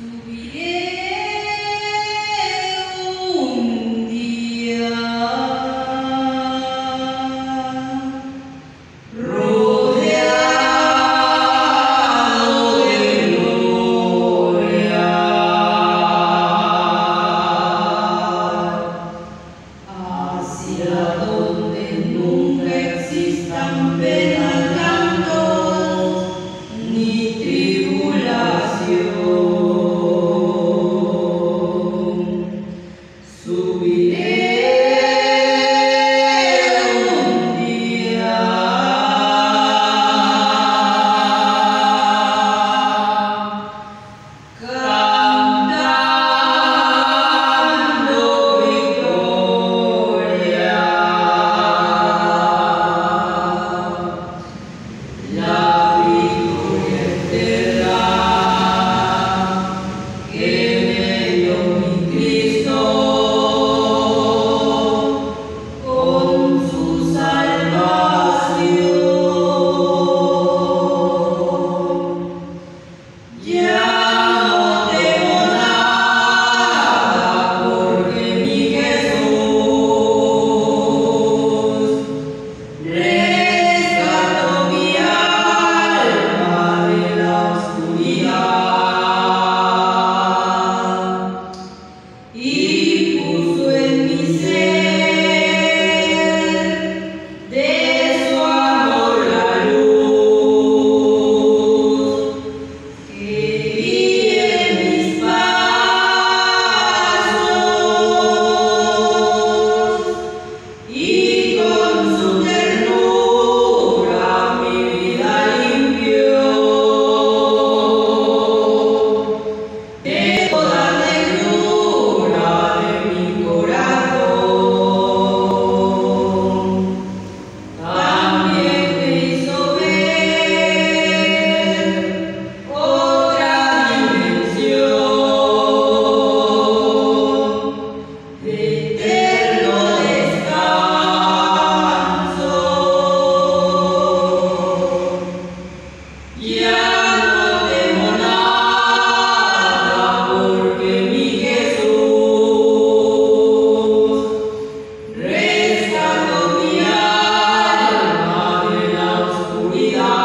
movie.